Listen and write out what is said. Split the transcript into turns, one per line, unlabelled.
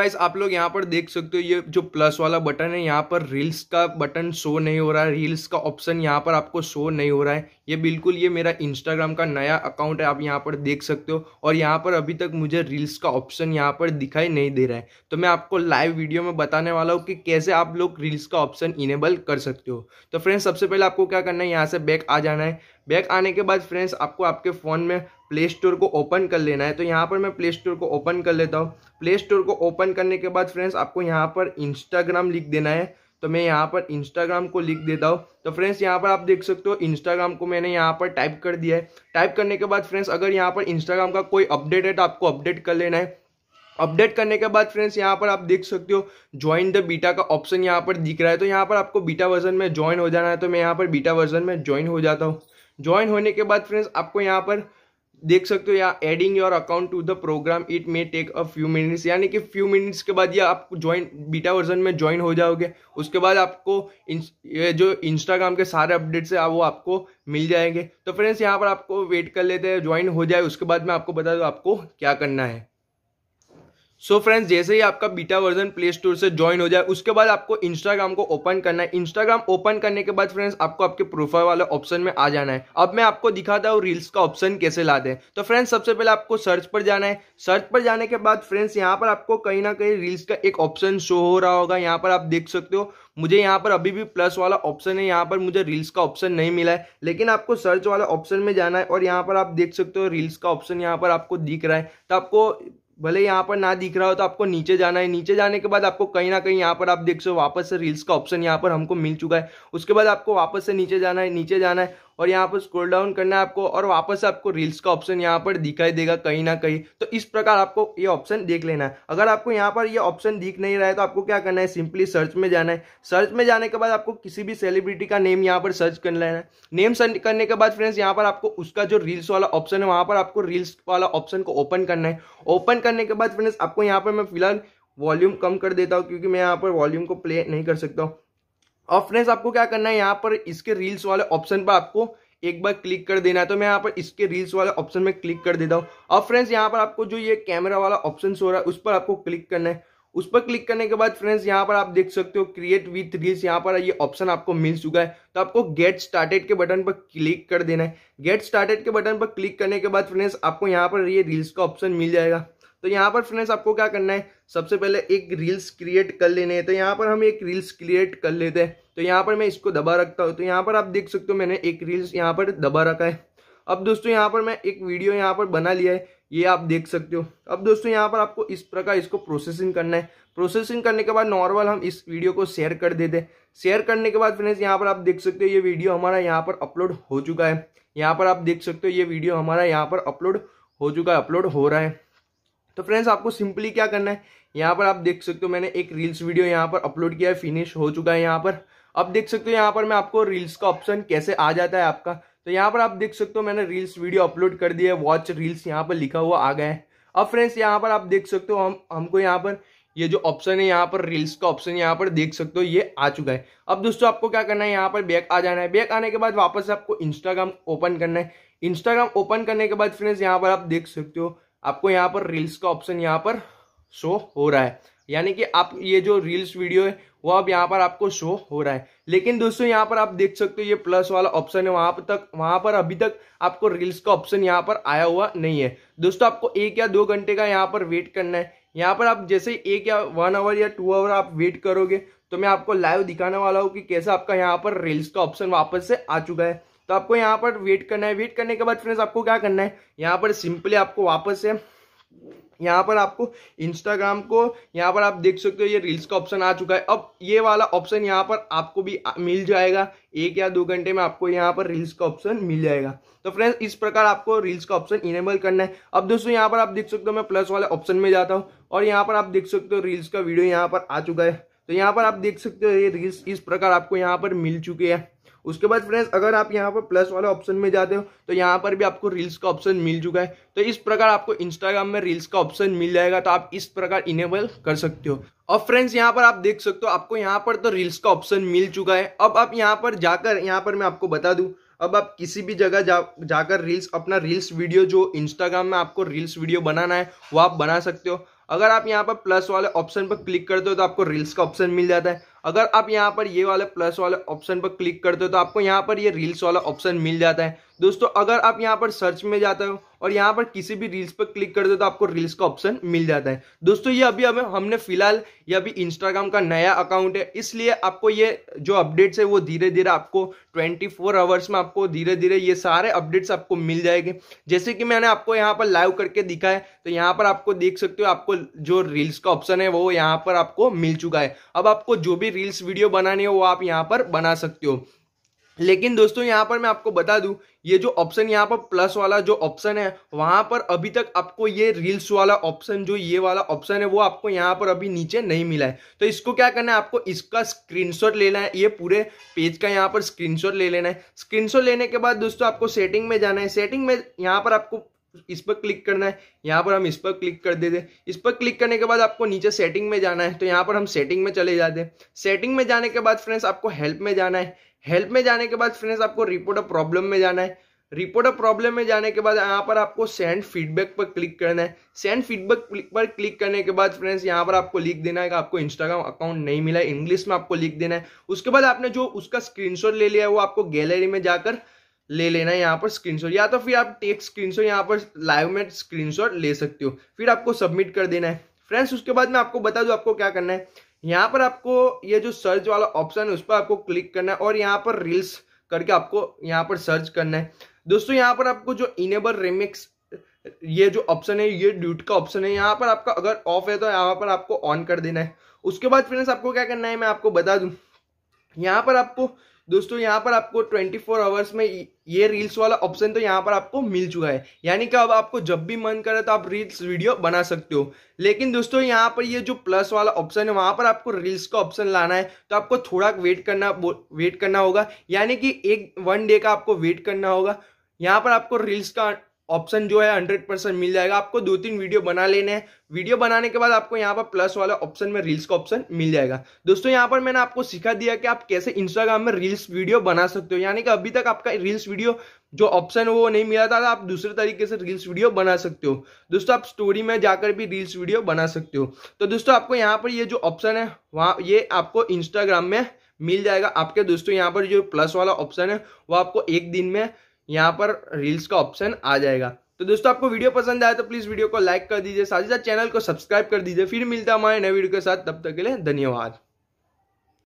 Guys आप लोग यहाँ पर देख सकते हो, ये जो प्लस वाला बटन है, यहाँ पर रील्स का बटन शो नहीं हो रहा है। रील्स का ऑप्शन यहाँ पर आपको शो नहीं हो रहा है। ये बिल्कुल, ये मेरा इंस्टाग्राम का नया अकाउंट है, आप यहाँ पर देख सकते हो। और यहाँ पर अभी तक मुझे रील्स का ऑप्शन यहाँ पर दिखाई नहीं दे रहा है। तो मैं आपको लाइव वीडियो में बताने वाला हूँ कि कैसे आप लोग रील्स का ऑप्शन इनेबल कर सकते हो। तो फ्रेंड्स सबसे पहले आपको क्या करना है, यहाँ से बैक आ जाना है। बैक आने के बाद फ्रेंड्स, आपको आपके फ़ोन में प्ले स्टोर को ओपन कर लेना है। तो यहाँ पर मैं प्ले स्टोर को ओपन कर लेता हूँ। प्ले स्टोर को ओपन करने के बाद फ्रेंड्स, आपको यहाँ पर इंस्टाग्राम लिख देना है। तो मैं यहाँ पर इंस्टाग्राम को लिख देता हूँ। तो फ्रेंड्स, यहाँ पर आप देख सकते हो इंस्टाग्राम को मैंने यहाँ पर टाइप कर दिया है। टाइप करने के बाद फ्रेंड्स, अगर यहाँ पर इंस्टाग्राम का कोई अपडेट है तो आपको अपडेट कर लेना है। अपडेट करने के बाद फ्रेंड्स, यहाँ पर आप देख सकते हो ज्वाइन द बीटा का ऑप्शन यहाँ पर दिख रहा है। तो यहाँ पर आपको बीटा वर्जन में ज्वाइन हो जाना है। तो मैं यहाँ पर बीटा वर्जन में ज्वाइन हो जाता हूँ। ज्वाइन होने के बाद फ्रेंड्स, आपको यहाँ पर देख सकते हो, यहाँ adding your account to the program it may take a few minutes यानी कि फ्यू मिनट्स के बाद ये आप ज्वाइन बीटा वर्जन में ज्वाइन हो जाओगे। उसके बाद आपको ये जो इंस्टाग्राम के सारे अपडेट्स है, वो आपको मिल जाएँगे। तो फ्रेंड्स, यहाँ पर आपको वेट कर लेते हैं ज्वाइन हो जाए। उसके बाद मैं आपको बता दूँ, आपको क्या करना है। सो so फ्रेंड्स जैसे ही आपका बीटा वर्जन प्ले स्टोर से ज्वाइन हो जाए, उसके बाद आपको इंस्टाग्राम को ओपन करना है। इंस्टाग्राम ओपन करने के बाद फ्रेंड्स आपको आपके प्रोफ़ाइल वाले ऑप्शन में आ जाना है। अब मैं आपको दिखाता हूँ रील्स का ऑप्शन कैसे ला दें तो फ्रेंड्स सबसे पहले आपको सर्च पर जाना है। सर्च पर जाने के बाद फ्रेंड्स यहाँ पर आपको कहीं ना कहीं रील्स का एक ऑप्शन शो हो रहा होगा। यहाँ पर आप देख सकते हो, मुझे यहाँ पर अभी भी प्लस वाला ऑप्शन है। यहाँ पर मुझे रील्स का ऑप्शन नहीं मिला है। लेकिन आपको सर्च वाला ऑप्शन में जाना है और यहाँ पर आप देख सकते हो रील्स का ऑप्शन यहाँ पर आपको दिख रहा है। तो आपको भले यहाँ पर ना दिख रहा हो तो आपको नीचे जाना है। नीचे जाने के बाद आपको कहीं ना कहीं यहाँ पर आप देख सो वापस से रील्स का ऑप्शन यहाँ पर हमको मिल चुका है। उसके बाद आपको वापस से नीचे जाना है, नीचे जाना है। और यहाँ पर स्क्रॉल डाउन करना है आपको और वापस आपको रील्स का ऑप्शन यहाँ पर दिखाई देगा कहीं ना कहीं। तो इस प्रकार आपको ये ऑप्शन देख लेना है। अगर आपको यहाँ पर ये ऑप्शन दिख नहीं रहा है तो आपको क्या करना है? सिंपली सर्च में जाना है। सर्च में जाने के बाद आपको किसी भी सेलिब्रिटी का नेम यहाँ पर सर्च कर लेना है। नेम सर्च करने के बाद फ्रेंड्स यहाँ पर आपको उसका जो रील्स वाला ऑप्शन है, वहाँ पर आपको रील्स वाला ऑप्शन को ओपन करना है। ओपन करने के बाद फ्रेंड्स आपको यहाँ पर मैं फ़िलहाल वॉल्यूम कम कर देता हूँ क्योंकि मैं यहाँ पर वॉल्यूम को प्ले नहीं कर सकता हूँ। और फ्रेंड्स आपको क्या करना है, यहाँ पर इसके रील्स वाले ऑप्शन पर आपको एक बार क्लिक कर देना है। तो मैं यहाँ पर इसके रील्स वाले ऑप्शन में क्लिक कर देता हूँ। और फ्रेंड्स यहाँ पर आपको जो ये कैमरा वाला ऑप्शन हो रहा है, उस पर आपको क्लिक करना है। उस पर क्लिक करने के बाद फ्रेंड्स यहाँ पर आप देख सकते हो क्रिएट विथ रील्स यहाँ पर ये ऑप्शन आपको मिल चुका है। तो आपको गेट स्टार्टेड के बटन पर क्लिक कर देना है। गेट स्टार्टेड के बटन पर क्लिक करने के बाद फ्रेंड्स आपको यहाँ पर ये रील्स का ऑप्शन मिल जाएगा। तो यहाँ पर फ्रेंड्स आपको क्या करना है सबसे पहले एक रील्स क्रिएट कर लेने हैं तो यहाँ पर हम एक रील्स क्रिएट कर लेते हैं तो यहाँ पर मैं इसको दबा रखता हूँ तो यहाँ पर आप देख सकते हो मैंने एक रील्स यहाँ पर दबा रखा है अब दोस्तों यहाँ पर मैं एक वीडियो यहाँ पर बना लिया है ये आप देख सकते हो अब दोस्तों यहाँ पर आपको इस प्रकार इसको प्रोसेसिंग करना है प्रोसेसिंग करने के बाद नॉर्मल हम इस वीडियो को शेयर कर देते हैं शेयर करने के बाद फ्रेंड्स यहाँ पर आप देख सकते हो ये वीडियो हमारा यहाँ पर अपलोड हो चुका है यहाँ पर आप देख सकते हो ये वीडियो हमारा यहाँ पर अपलोड हो चुका है अपलोड हो रहा है तो फ्रेंड्स आपको सिंपली क्या करना है यहाँ पर आप देख सकते हो मैंने एक रील्स वीडियो यहाँ पर अपलोड किया है फिनिश हो चुका है यहाँ पर अब देख सकते हो यहाँ पर मैं आपको रील्स का ऑप्शन कैसे आ जाता है आपका तो यहाँ पर आप देख सकते हो मैंने रील्स वीडियो अपलोड कर दिया है वॉच रील्स यहाँ पर लिखा हुआ आ गया है अब फ्रेंड्स यहाँ पर आप देख सकते हो हम हमको यहाँ पर ये जो ऑप्शन है यहाँ पर रील्स का ऑप्शन यहाँ पर देख सकते हो ये आ चुका है अब दोस्तों आपको क्या करना है यहाँ पर बैक आ जाना है बैक आने के बाद वापस आपको इंस्टाग्राम ओपन करना है इंस्टाग्राम ओपन करने के बाद फ्रेंड्स यहाँ पर आप देख सकते हो आपको यहाँ पर रील्स का ऑप्शन यहाँ पर शो हो रहा है। यानी कि आप, ये जो रील्स वीडियो है, वो अब यहाँ पर आपको शो हो रहा है। लेकिन दोस्तों, यहाँ पर आप देख सकते हो, ये प्लस वाला ऑप्शन है। वहाँ पर तक, वहाँ पर अभी तक आपको रील्स का ऑप्शन यहाँ पर आया हुआ नहीं है। दोस्तों, आपको एक या दो घंटे का यहाँ पर वेट करना है। यहाँ पर आप जैसे एक या वन आवर या टू आवर आप वेट करोगे तो मैं आपको लाइव दिखाने वाला हूँ कि कैसे आपका यहाँ पर रील्स का ऑप्शन वापस से आ चुका है। तो आपको यहाँ पर वेट करना है वेट करने के बाद फ्रेंड्स आपको क्या करना है यहाँ पर सिंपली आपको वापस से यहाँ पर आपको इंस्टाग्राम को यहाँ पर आप देख सकते हो ये रील्स का ऑप्शन आ चुका है अब ये वाला ऑप्शन यहाँ पर आपको भी मिल जाएगा एक या दो घंटे में आपको यहाँ पर रील्स का ऑप्शन मिल जाएगा तो फ्रेंड्स इस प्रकार आपको रील्स का ऑप्शन इनेबल करना है अब दोस्तों यहाँ पर आप देख सकते हो मैं प्लस वाले ऑप्शन में जाता हूँ और यहाँ पर आप देख सकते हो रील्स का वीडियो यहाँ पर आ चुका है तो यहाँ पर आप देख सकते हो ये रील्स इस प्रकार आपको यहाँ पर मिल चुके हैं उसके बाद फ्रेंड्स अगर आप यहाँ पर प्लस वाले ऑप्शन में जाते हो तो यहाँ पर भी आपको रील्स का ऑप्शन मिल चुका है। तो इस प्रकार आपको इंस्टाग्राम में रील्स का ऑप्शन मिल जाएगा तो आप इस प्रकार इनेबल कर सकते हो। और फ्रेंड्स यहाँ पर आप देख सकते हो, आपको यहाँ पर तो रील्स का ऑप्शन मिल चुका है। अब आप यहाँ पर जाकर, यहाँ पर मैं आपको बता दूँ, अब आप किसी भी जगह जा, जाकर रील्स अपना रील्स वीडियो जो इंस्टाग्राम में आपको रील्स वीडियो बनाना है, वो आप बना सकते हो। अगर आप यहाँ पर प्लस वाले ऑप्शन पर क्लिक करते हो तो आपको रील्स का ऑप्शन मिल जाता है। अगर आप यहाँ पर ये वाले प्लस वाले ऑप्शन पर क्लिक करते हो तो आपको यहाँ पर ये रील्स वाला ऑप्शन मिल जाता है। दोस्तों, अगर आप यहाँ पर सर्च में जाते हो और यहाँ पर किसी भी रील्स पर क्लिक कर दो तो आपको रील्स का ऑप्शन मिल जाता है। दोस्तों, ये अभी हमें, हमने फ़िलहाल ये अभी इंस्टाग्राम का नया अकाउंट है, इसलिए आपको ये जो अपडेट्स है वो धीरे धीरे आपको 24 फोर आवर्स में आपको धीरे धीरे ये सारे अपडेट्स आपको मिल जाएँगे। जैसे कि मैंने आपको यहाँ पर लाइव करके दिखा है तो यहाँ पर आपको देख सकते हो आपको जो रील्स का ऑप्शन है वो यहाँ पर आपको मिल चुका है। अब आपको जो भी रील्स वीडियो बनानी हो वो आप यहाँ पर बना सकते हो। लेकिन दोस्तों, यहाँ पर मैं आपको बता दूँ, ये जो ऑप्शन यहाँ पर प्लस वाला जो ऑप्शन है, वहाँ पर अभी तक आपको ये रील्स वाला ऑप्शन जो ये वाला ऑप्शन है, वो आपको यहाँ पर अभी नीचे नहीं मिला है। तो इसको क्या करना है, आपको इसका स्क्रीनशॉट लेना है, ये पूरे पेज का यहाँ पर स्क्रीनशॉट ले लेना है। स्क्रीनशॉट लेने के बाद दोस्तों, आपको सेटिंग में जाना है। सेटिंग में यहाँ पर आपको इस पर क्लिक करना है। यहाँ पर हम इस पर क्लिक कर देते इस पर क्लिक करने के बाद आपको नीचे सेटिंग में जाना है। तो यहाँ पर हम सेटिंग में चले जाते हैं। सेटिंग में जाने के बाद फ्रेंड्स आपको हेल्प में जाना है। हेल्प में जाने के बाद फ्रेंड्स आपको रिपोर्ट ऑफ़ प्रॉब्लम में जाना है। रिपोर्ट ऑफ़ प्रॉब्लम में जाने के बाद यहाँ पर आपको सेंड फीडबैक पर क्लिक करना है। सेंड फीडबैक पर क्लिक करने के बाद फ्रेंड्स यहाँ पर आपको लिख देना है कि आपको इंस्टाग्राम अकाउंट नहीं मिला इंग्लिश में आपको लिख देना है। उसके बाद आपने जो उसका स्क्रीनशॉट ले लिया है, वो आपको गैलरी में जाकर ले लेना यहाँ पर स्क्रीनशॉट या तो फिर आप टेक स्क्रीनशॉट यहाँ पर लाइव में स्क्रीनशॉट ले सकते हो। फिर आपको सबमिट कर देना है। फ्रेंड्स उसके बाद मैं आपको बता दूँ आपको क्या करना है। यहाँ पर आपको ये जो सर्च वाला ऑप्शन है, उस पर आपको क्लिक करना है और यहाँ पर रील्स करके आपको यहाँ पर सर्च करना है। दोस्तों, यहाँ पर आपको जो इनेबल रिमिक्स ये जो ऑप्शन है, ये ड्यूट का ऑप्शन है, यहाँ पर आपका अगर ऑफ़ है तो यहाँ पर आपको ऑन कर देना है। उसके बाद फ्रेंड्स आपको क्या करना है, मैं आपको बता दूँ। यहाँ पर आपको दोस्तों, यहाँ पर आपको 24 फोर आवर्स में ये रील्स वाला ऑप्शन तो यहाँ पर आपको मिल चुका है। यानी कि अब आपको जब भी मन करे तो आप रील्स वीडियो बना सकते हो। लेकिन दोस्तों, यहाँ पर ये जो प्लस वाला ऑप्शन है, वहाँ पर आपको रील्स का ऑप्शन लाना है। तो आपको थोड़ा वेट करना वेट करना होगा। यानी कि एक वन डे का आपको वेट करना होगा। यहाँ पर आपको रील्स का ऑप्शन जो है हंड्रेड परसेंट मिल जाएगा। आपको दो तीन वीडियो बना लेने हैं। वीडियो बनाने के बाद आपको यहाँ पर प्लस वाला ऑप्शन में रील्स का ऑप्शन मिल जाएगा। दोस्तों, यहाँ पर मैंने आपको सिखा दिया कि आप कैसे इंस्टाग्राम में रील्स वीडियो बना सकते हो। यानी कि अभी तक आपका रील्स वीडियो जो ऑप्शन वो नहीं मिला था, आप दूसरे तरीके से रील्स वीडियो बना सकते हो। दोस्तों, आप स्टोरी में जाकर भी रील्स वीडियो बना सकते हो। तो दोस्तों, आपको यहाँ पर ये जो ऑप्शन है, वहाँ ये आपको इंस्टाग्राम में मिल जाएगा। आपके दोस्तों, यहाँ पर जो प्लस वाला ऑप्शन है, वो आपको एक दिन में यहाँ पर रील्स का ऑप्शन आ जाएगा। तो दोस्तों, आपको वीडियो पसंद आया तो प्लीज़ वीडियो को लाइक कर दीजिए, साथ ही साथ चैनल को सब्सक्राइब कर दीजिए। फिर मिलता हमारे नए वीडियो के साथ, तब तक के लिए धन्यवाद।